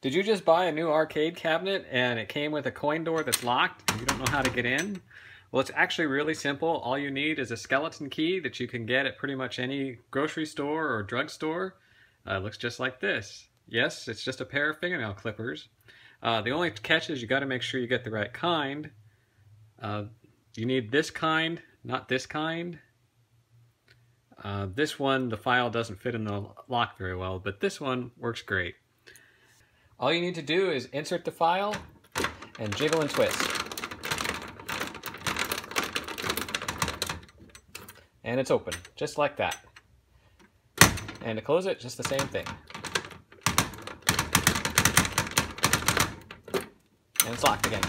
Did you just buy a new arcade cabinet and it came with a coin door that's locked and you don't know how to get in? Well, it's actually really simple. All you need is a skeleton key that you can get at pretty much any grocery store or drugstore. Uh, looks just like this. Yes, it's just a pair of fingernail clippers. Uh, the only catch is you got to make sure you get the right kind. Uh, you need this kind, not this kind. Uh, this one, the file doesn't fit in the lock very well, but this one works great. All you need to do is insert the file and jiggle and twist. And it's open, just like that. And to close it, just the same thing. And it's locked again.